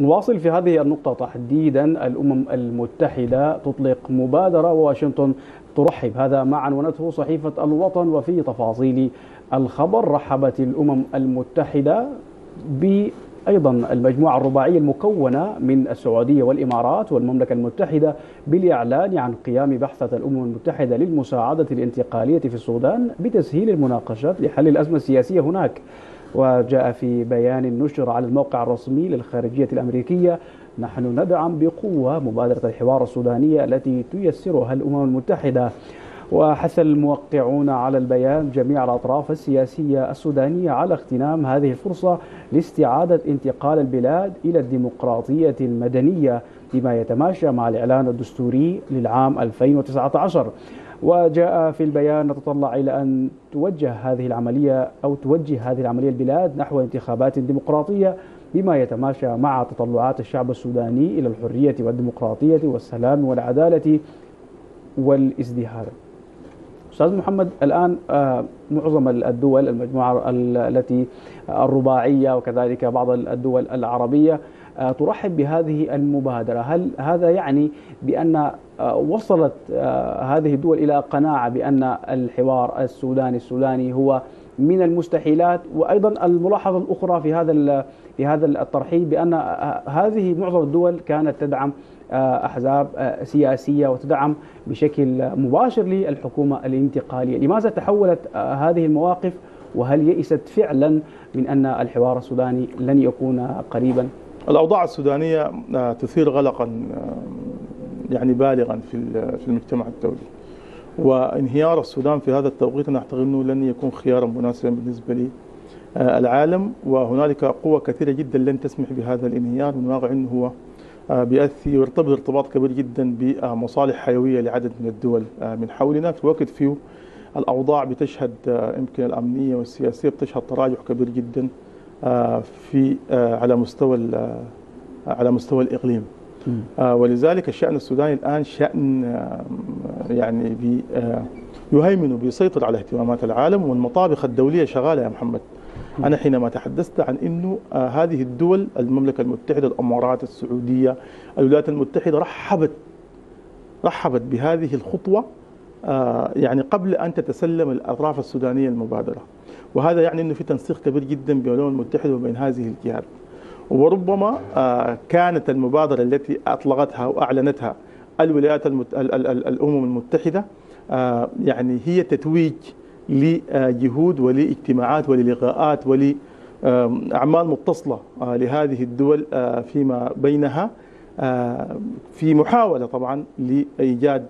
نواصل في هذه النقطة تحديدا. الأمم المتحدة تطلق مبادرة وواشنطن ترحب. هذا ما عنونته صحيفة الوطن وفي تفاصيل الخبر. رحبت الأمم المتحدة ب أيضا المجموعة الرباعية المكونة من السعودية والإمارات والمملكة المتحدة بالإعلان عن قيام بعثه الأمم المتحدة للمساعدة الانتقالية في السودان بتسهيل المناقشات لحل الأزمة السياسية هناك. وجاء في بيان نشر على الموقع الرسمي للخارجية الأمريكية. نحن ندعم بقوة مبادرة الحوار السودانية التي تيسرها الأمم المتحدة. وحث الموقعون على البيان جميع الأطراف السياسية السودانية على اغتنام هذه الفرصة لاستعادة انتقال البلاد إلى الديمقراطية المدنية بما يتماشى مع الإعلان الدستوري للعام 2019 وجاء في البيان نتطلع إلى أن توجه هذه العملية أو توجه هذه العملية البلاد نحو انتخابات ديمقراطية بما يتماشى مع تطلعات الشعب السوداني إلى الحرية والديمقراطية والسلام والعدالة والازدهار. أستاذ محمد الآن آه، معظم الدول المجموعة التي الرباعية وكذلك بعض الدول العربية ترحب بهذه المبادرة، هل هذا يعني بأن آه، وصلت هذه الدول إلى قناعة بأن الحوار السوداني السوداني هو من المستحيلات؟ وأيضا الملاحظة الأخرى في هذا في هذا الترحيب بأن هذه معظم الدول كانت تدعم آه، أحزاب آه، سياسية وتدعم بشكل مباشر للحكومة الانتقالية، لماذا تحولت آه، هذه المواقف؟ وهل يئست فعلا من أن الحوار السوداني لن يكون قريبا؟ الأوضاع السودانية تثير غلقا يعني بالغا في في المجتمع الدولي. وانهيار السودان في هذا التوقيت أنا أعتقد إنه لن يكون خيارا مناسبا بالنسبة لي العالم. وهنالك قوى كثيرة جدا لن تسمح بهذا الانهيار. من واقع إنه هو آه، بيأثي ويرتبط ارتباط كبير جدا بمصالح حيوية لعدد من الدول آه، من حولنا. في وقت فيه الأوضاع بتشهد آه، يمكن الأمنية والسياسية بتشهد تراجع كبير جدا. في على مستوى على مستوى الإقليم. ولذلك الشأن السوداني الآن شأن يعني بي يهيمن وبيسيطر على اهتمامات العالم والمطابخ الدولية شغالة يا محمد. أنا حينما تحدثت عن أنه آه هذه الدول المملكة المتحدة الأمارات السعودية الولايات المتحدة رحبت رحبت بهذه الخطوة آه يعني قبل أن تتسلم الأطراف السودانية المبادرة. وهذا يعني أنه في تنسيق كبير جدا بين الأمم المتحدة وبين هذه الجهات. وربما آه كانت المبادرة التي أطلقتها وأعلنتها الولايات المت... الأمم المتحدة آه يعني هي تتويج لجهود ولإجتماعات وللقاءات ولأعمال متصلة آه، لهذه الدول فيما بينها في محاولة طبعا لإيجاد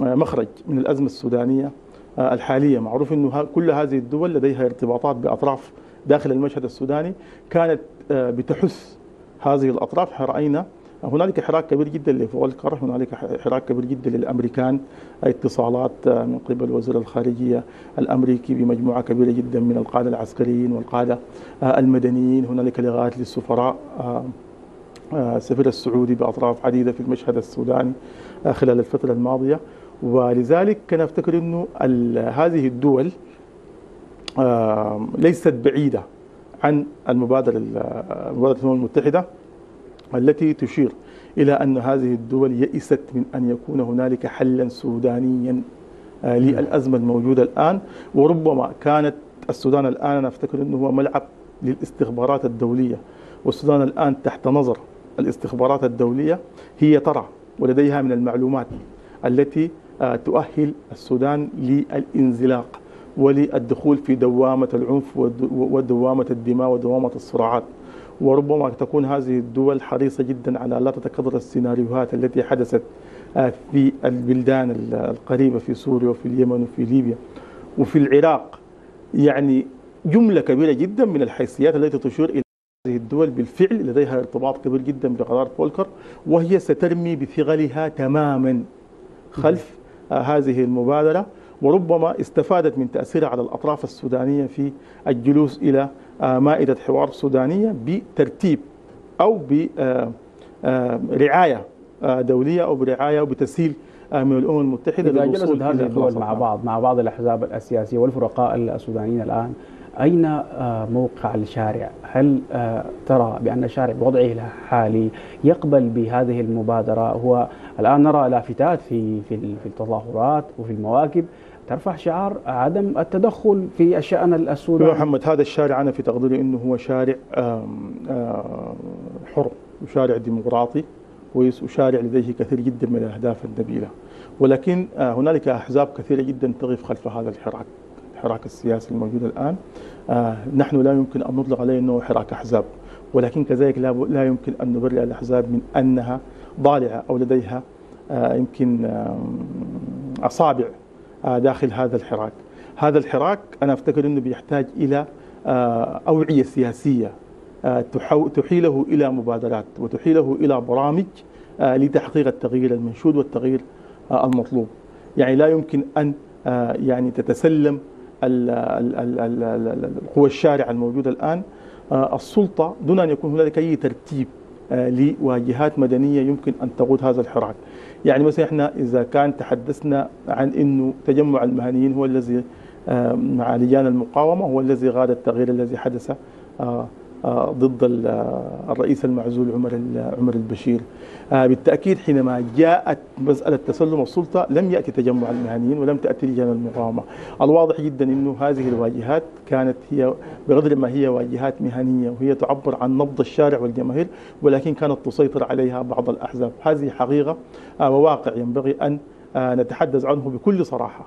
مخرج من الأزمة السودانية. الحالية. معروف أنه كل هذه الدول لديها ارتباطات بأطراف داخل المشهد السوداني كانت بتحث هذه الأطراف. رأينا هنالك حراك كبير جدا لفولكر هنالك حراك كبير جدا للأمريكان. اتصالات من قبل وزير الخارجية الأمريكي بمجموعة كبيرة جدا من القادة العسكريين والقادة المدنيين. هنالك لغايات للسفراء السفير السعودي بأطراف عديدة في المشهد السوداني خلال الفترة الماضية. ولذلك كان أفتكر إنه هذه الدول ليست بعيدة عن المبادرة المبادره الأمم المتحدة التي تشير إلى أن هذه الدول يئست من أن يكون هنالك حلا سودانيا آه، للأزمة الموجودة الآن. وربما كانت السودان الآن أنا أفتكر أنه هو ملعب للاستخبارات الدولية والسودان الآن تحت نظر الاستخبارات الدولية هي ترى ولديها من المعلومات التي تؤهل السودان للانزلاق وللدخول في دوامة العنف ودوامة الدماء ودوامة الصراعات. وربما تكون هذه الدول حريصة جدا على لا تتكرر السيناريوهات التي حدثت آه، في البلدان القريبة في سوريا وفي اليمن وفي ليبيا. وفي العراق يعني جملة كبيرة جدا من الحيثيات التي تشير إلى هذه الدول بالفعل لديها ارتباط كبير جدا بقرار فولكر وهي سترمي بثغلها تماما خلف آه، هذه المبادرة وربما استفادت من تأثيرها على الأطراف السودانية في الجلوس إلى آه، مائدة حوار سودانية بترتيب أو برعاية آه، دولية أو برعاية أو بتسهيل آه، من الأمم المتحدة إذا جلست هذه الدول مع بعض مع بعض الأحزاب السياسيه والفرقاء السودانيين الآن أين آه، موقع الشارع؟ هل آه، ترى بأن الشارع بوضعه الحالي يقبل بهذه المبادرة؟ هو الآن نرى لافتات في في التظاهرات وفي المواكب ترفع شعار عدم التدخل في الشأن السوداني محمد هذا الشارع أنا في تقديري أنه هو شارع حر وشارع ديمقراطي وشارع لديه كثير جدا من الأهداف النبيلة ولكن آه، هنالك أحزاب كثيرة جدا تقف خلف هذا الحراك الحراك السياسي الموجود الآن. آه، نحن لا يمكن أن نطلق عليه أنه حراك أحزاب ولكن كذلك لا يمكن أن نبرئ الأحزاب من أنها ضالعة أو لديها آه، يمكن أصابع داخل هذا الحراك. هذا الحراك أنا أفتكر أنه بيحتاج إلى أوعية سياسية تحيله إلى مبادرات وتحيله إلى برامج لتحقيق التغيير المنشود والتغيير المطلوب. يعني لا يمكن أن آه، يعني تتسلم قوى الشارع الموجودة الآن آه، السلطة دون أن يكون هنالك أي ترتيب آه، لواجهات مدنية يمكن أن تقود هذا الحراك. يعني مثلا إحنا إذا كان تحدثنا عن أنه تجمع المهنيين هو الذي مع لجان المقاومة هو الذي غاد التغيير الذي حدث ضد الرئيس المعزول عمر عمر البشير. آه، بالتأكيد حينما جاءت مسألة تسلم السلطة لم يأتي تجمع المهنيين ولم تأتي لجان المقاومة. الواضح جدا إنه هذه الواجهات كانت هي بقدر ما هي واجهات مهنية وهي تعبر عن نبض الشارع والجماهير ولكن كانت تسيطر عليها بعض الأحزاب. هذه حقيقة آه، وواقع ينبغي أن آه، نتحدث عنه بكل صراحة.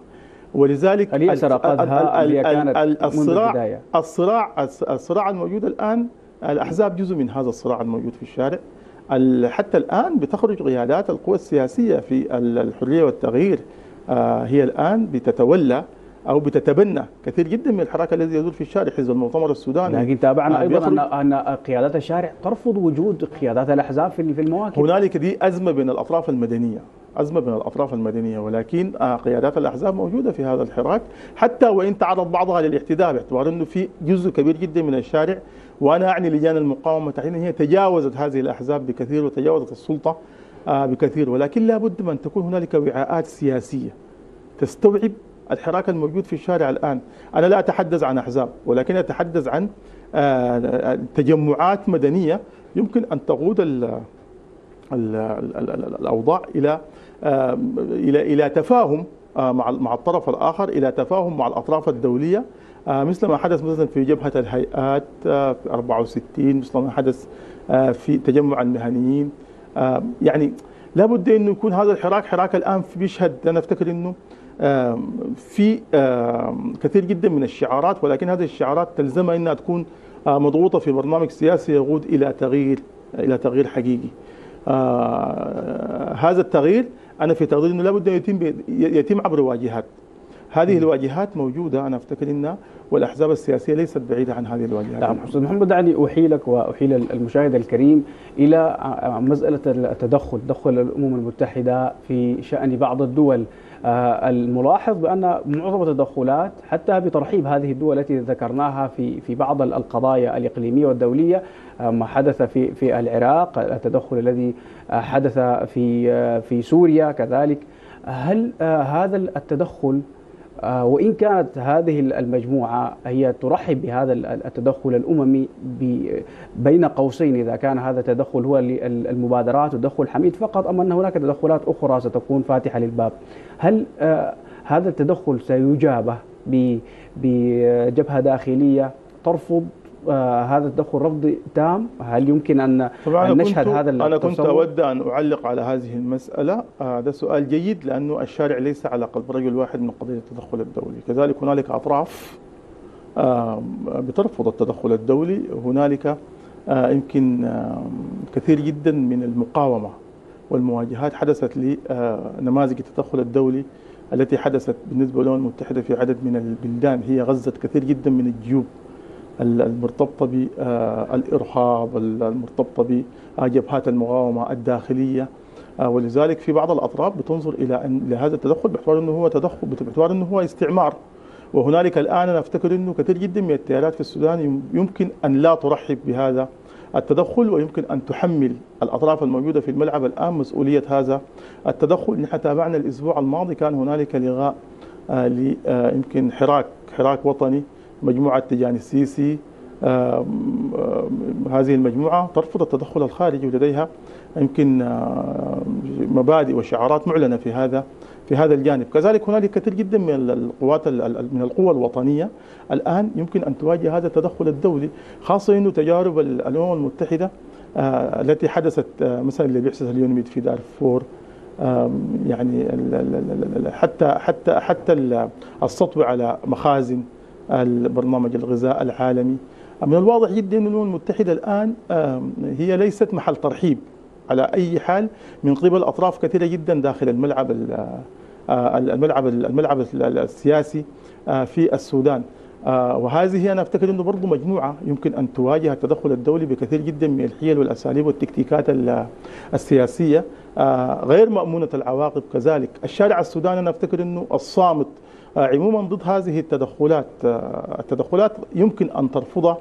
ولذلك هل رقدها هي كانت الصراع الصراع الصراع الموجود الآن الأحزاب جزء من هذا الصراع الموجود في الشارع. حتى الآن بتخرج قيادات القوى السياسية في الحرية والتغيير آه، هي الآن بتتولى أو بتتبنى كثير جدا من الحراك الذي يدور في الشارع. حزب المؤتمر السوداني لكن تابعنا آه، أيضا ان أن قيادات الشارع ترفض وجود قيادات الأحزاب في المواكب هنالك دي أزمة بين الأطراف المدنية. أزمة بين الأطراف المدنية ولكن آه، قيادات الأحزاب موجودة في هذا الحراك حتى وإن تعرض بعضها للاحتداء باعتبار أنه في جزء كبير جدا من الشارع وأنا أعني لجان المقاومة تحديدا هي تجاوزت هذه الأحزاب بكثير وتجاوزت السلطة آه، بكثير ولكن لابد من تكون هنالك وعاءات سياسية تستوعب الحراك الموجود في الشارع الآن. أنا لا أتحدث عن أحزاب ولكن أتحدث عن آه، تجمعات مدنية يمكن أن تقود الأوضاع إلى إلى إلى تفاهم آه، مع مع الطرف الآخر إلى تفاهم مع الأطراف الدولية. آه، مثل ما حدث مثلا في جبهة الهيئات آه، في 64 مثل ما حدث في تجمع المهنيين. يعني لابد انه يكون هذا الحراك حراك الآن بيشهد أنا أفتكر إنه في كثير جدا من الشعارات ولكن هذه الشعارات تلزمها إنها تكون مضغوطة في برنامج سياسي يقود إلى تغيير إلى تغيير حقيقي. هذا التغيير أنا في تقديري إنه لابد يتم يتم عبر واجهات هذه الواجهات موجودة أنا أفتكر انها والأحزاب السياسية ليست بعيدة عن هذه الواجهات. نعم أستاذ محمد دعني أحيلك وأحيل المشاهد الكريم إلى مسألة التدخل تدخل الأمم المتحدة في شأن بعض الدول. الملاحظ بأن معظم التدخلات حتى بترحيب هذه الدول التي ذكرناها في في بعض القضايا الإقليمية والدولية آه، ما حدث في في العراق التدخل الذي آه، حدث في في سوريا كذلك. هل هذا التدخل وإن كانت هذه المجموعة هي ترحب بهذا التدخل الأممي بين قوسين إذا كان هذا التدخل هو المبادرات تدخل حميد فقط أم أن هناك تدخلات أخرى ستكون فاتحة للباب. هل آه، هذا التدخل سيجابه بجبهة داخلية ترفض آه هذا التدخل رفض تام. هل يمكن أن, طبعا أن نشهد هذا أنا كنت أود أن أعلق على هذه المسألة. آه ده سؤال جيد لأنه الشارع ليس على قلب رجل واحد من قضية التدخل الدولي. كذلك هنالك أطراف آه بترفض التدخل الدولي. هنالك آه يمكن آه كثير جدا من المقاومة والمواجهات حدثت لنماذج آه، التدخل الدولي التي حدثت بالنسبة للأمم المتحدة في عدد من البلدان. هي غزت كثير جدا من الجيوب. المرتبطة بالإرهاب المرتبطة بجبهات المقاومة الداخلية. آه، ولذلك في بعض الأطراف بتنظر إلى أن لهذا التدخل باعتبار أنه هو تدخل باعتبار أنه هو استعمار. وهنالك الآن أنا أفتكر أنه كثير جدا من التيارات في السودان يمكن أن لا ترحب بهذا التدخل ويمكن أن تحمل الأطراف الموجودة في الملعب الآن مسؤولية هذا التدخل. نحن تابعنا الأسبوع الماضي كان هنالك لغاء آه، آه، يمكن حراك حراك وطني. مجموعة تجاني السيسي آه، آه، هذه المجموعة ترفض التدخل الخارجي ولديها. يمكن آه، مبادئ وشعارات معلنة في هذا في هذا الجانب. كذلك هنالك كثير جدا من القوات من القوى الوطنية الآن يمكن أن تواجه هذا التدخل الدولي خاصة إنه تجارب الأمم المتحدة التي حدثت مثلا اللي بيحدث اليوم في دارفور يعني حتى حتى حتى السطو على مخازن. البرنامج الغذاء العالمي. من الواضح جدا أن الأمم المتحدة الآن هي ليست محل ترحيب على أي حال من قبل أطراف كثيرة جدا داخل الملعب الملعب الملعب السياسي في السودان. وهذه أنا أفتكر أنه برضه مجموعة يمكن أن تواجه التدخل الدولي بكثير جدا من الحيل والأساليب والتكتيكات السياسية. غير مأمونة العواقب كذلك. الشارع السوداني أنا أفتكر أنه الصامت عموما ضد هذه التدخلات التدخلات يمكن أن ترفضها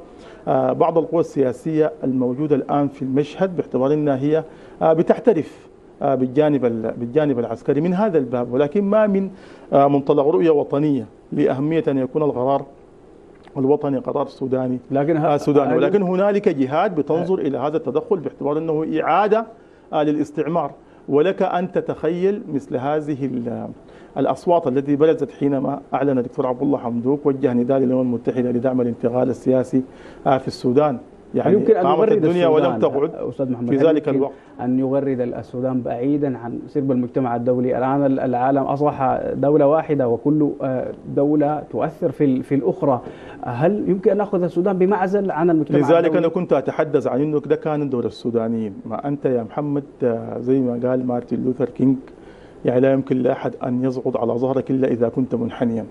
بعض القوى السياسية الموجودة الآن في المشهد باعتبار أنها هي بتحترف بالجانب بالجانب العسكري من هذا الباب ولكن ما من منطلق رؤية وطنية لأهمية أن يكون القرار الوطني قرار سوداني لكن سوداني. ولكن هنالك جهات بتنظر إلى هذا التدخل باعتبار أنه إعادة للاستعمار. ولك أن تتخيل مثل هذه الأصوات التي برزت حينما أعلن الدكتور عبد الله حمدوك وجه نداء للأمم المتحدة لدعم الانتقال السياسي في السودان. يعني يمكن أن قامت الدنيا ولم تقعد أستاذ محمد في ذلك الوقت. أن يغرد السودان بعيدا عن سرب المجتمع الدولي؟ الآن العالم أصبح دولة واحدة وكل دولة تؤثر في في الأخرى. هل يمكن أن نأخذ السودان بمعزل عن المجتمع لذلك الدولي؟ أنا كنت أتحدث عن أنه ده كان دور السودانيين. ما أنت يا محمد زي ما قال مارتن لوثر كينج يعني لا يمكن لأحد أن يصعد على ظهرك إلا إذا كنت منحنيا.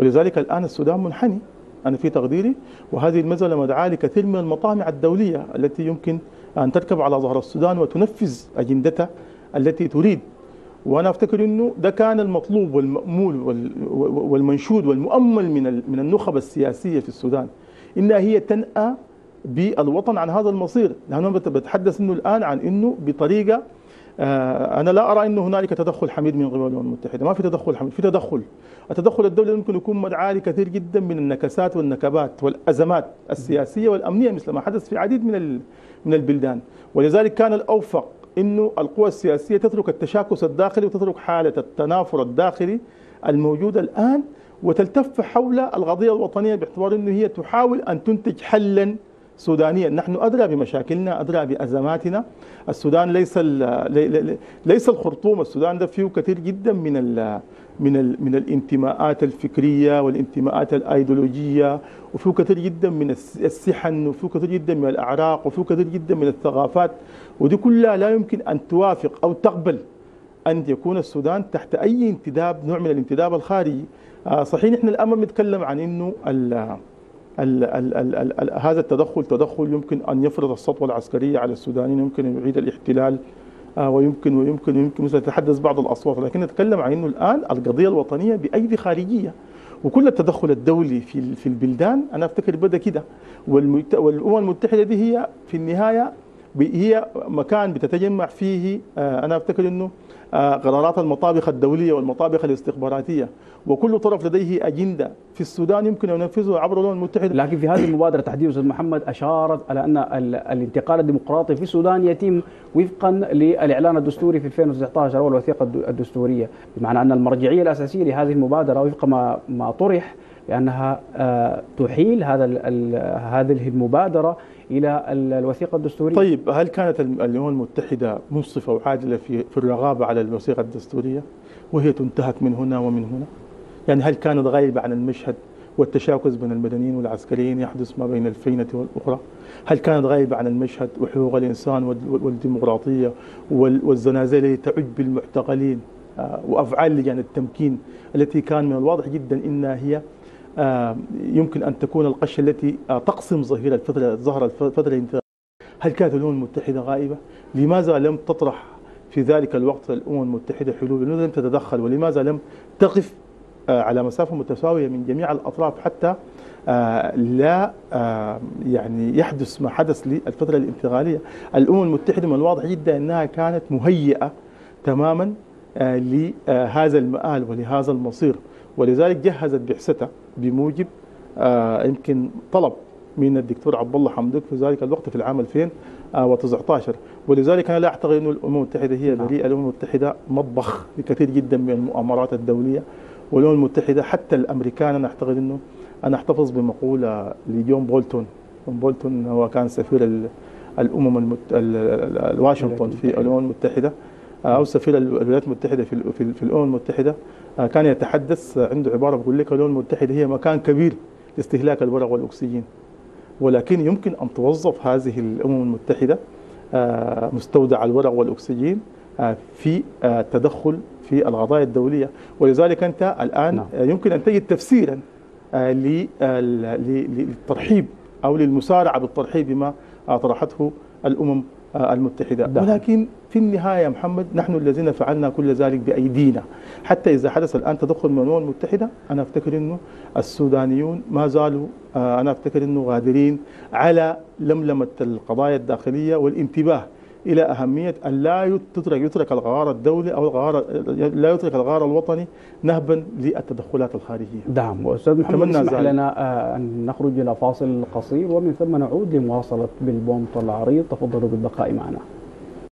ولذلك الآن السودان منحني. أنا في تقديري وهذه المسألة مدعاة لكثير من المطامع الدولية التي يمكن أن تركب على ظهر السودان وتنفذ أجندتها التي تريد. وأنا أفتكر أنه ده كان المطلوب والمأمول والمنشود والمؤمل من من النخب السياسية في السودان. إنها هي تنأى بالوطن عن هذا المصير. لأنه بتحدث أنه الآن عن أنه بطريقة آه، أنا لا أرى إنه هنالك تدخل حميد من قبل الأمم المتحدة، ما في تدخل حميد، في تدخل. التدخل الدولي ممكن يكون مدعاة لكثير جدا من النكسات والنكبات والأزمات السياسية والأمنية مثل ما حدث في عديد من من البلدان، ولذلك كان الأوفق إنه القوى السياسية تترك التشاكس الداخلي وتترك حالة التنافر الداخلي الموجوده الآن وتلتف حول القضية الوطنية باعتبار إنه هي تحاول أن تنتج حلا سودانيا نحن أدرى بمشاكلنا أدرى بأزماتنا. السودان ليس ليس الخرطوم. السودان ده فيه كثير جدا من ال من ال من الانتماءات الفكرية والانتماءات الأيديولوجية وفيه كثير جدا من السحن وفيه كثير جدا من الأعراق وفيه كثير جدا من الثقافات. ودي كلها لا يمكن أن توافق أو تقبل أن يكون السودان تحت أي انتداب نوع من الانتداب الخارجي. آه، صحيح نحن الآن بنتكلم عن إنه ال ال ال ال ال هذا التدخل تدخل يمكن أن يفرض السطوه العسكريه على السودانيين يمكن أن يعيد الاحتلال آه ويمكن ويمكن ويمكن تتحدث بعض الأصوات لكن نتكلم عن إنه الآن القضية الوطنية بأيدي خارجية. وكل التدخل الدولي في في البلدان أنا أفتكر بدأ كده. والأمم المتحدة دي هي في النهاية هي مكان بتتجمع فيه آه أنا أفتكر إنه قرارات المطابخ الدولية والمطابخ الاستخباراتية. وكل طرف لديه أجندة. في السودان يمكن أن ينفذها عبر الأمم المتحدة. لكن في هذه المبادرة تحديدا أستاذ محمد أشارت على أن الانتقال الديمقراطي في السودان يتم وفقا للإعلان الدستوري في 2019 أو الوثيقة الدستورية. بمعنى أن المرجعية الأساسية لهذه المبادرة وفق ما ما طرح بأنها آه، تحيل هذا هذه المبادرة إلى الوثيقة الدستورية. طيب هل كانت الأمم المتحدة منصفة وعادله في في الرغابة على الوثيقة الدستورية وهي تنتهك من هنا ومن هنا؟ يعني هل كانت غايبه عن المشهد والتشاكس بين المدنيين والعسكريين يحدث ما بين الفينة والأخرى هل كانت غايبة عن المشهد وحقوق الإنسان والديمقراطية والزنازل التي تعج بالمعتقلين آه، وأفعال لجان التمكين التي كان من الواضح جدا إنها هي يمكن أن تكون القشة التي آه، تقسم ظهير الفترة ظهر الفترة الانتقالية هل كانت الأمم المتحدة غائبة؟ لماذا لم تطرح في ذلك الوقت الأمم المتحدة حلول؟ لماذا لم تتدخل؟ ولماذا لم تقف آه، على مسافة متساوية من جميع الأطراف حتى لا يعني يحدث ما حدث للفترة الانتقالية الأمم المتحدة من الواضح جدا أنها كانت مهيئة تماما لهذا المآل ولهذا المصير ولذلك جهزت بعثته بموجب آه، يمكن طلب من الدكتور عبد الله حمدوك في ذلك الوقت في العام 2019 ولذلك أنا لا أعتقد إنه الأمم المتحدة هي نعم. بريئه الأمم المتحدة مطبخ لكثير جدا من المؤامرات الدولية والأمم المتحدة حتى الأمريكان أنا أعتقد إنه أنا أحتفظ بمقولة لجون بولتون جون بولتون هو كان سفير ال- الأمم المت... ال- ال- ال- واشنطن في. الأمم المتحدة أو سفير الولايات المتحدة في في, ال- في الأمم المتحدة آه، كان يتحدث آه، عنده عبارة بيقول لك الأمم المتحدة هي مكان كبير لاستهلاك الورق والأكسجين ولكن يمكن أن توظف هذه الأمم المتحدة آه، مستودع الورق والأكسجين في التدخل في القضايا الدولية ولذلك أنت الآن نعم. يمكن أن تجد تفسيرا للترحيب أو للمسارعة بالترحيب بما طرحته الأمم آه، المتحدة نعم. ولكن في النهاية يا محمد نحن الذين فعلنا كل ذلك بأيدينا حتى إذا حدث الآن تدخل من الامم المتحده أنا أفتكر إنه السودانيون ما زالوا آه، أنا أفتكر إنه غادرين على لملمة القضايا الداخلية والانتباه إلى أهمية أن لا تترك يترك القرار الدولي أو القرار لا يترك القرار الوطني نهبا للتدخلات الخارجية. دعم وأستاذ محمد اسمح. لنا آه، أن نخرج إلى فاصل قصير ومن ثم نعود لمواصلة بالبونط العريض تفضلوا بالبقاء معنا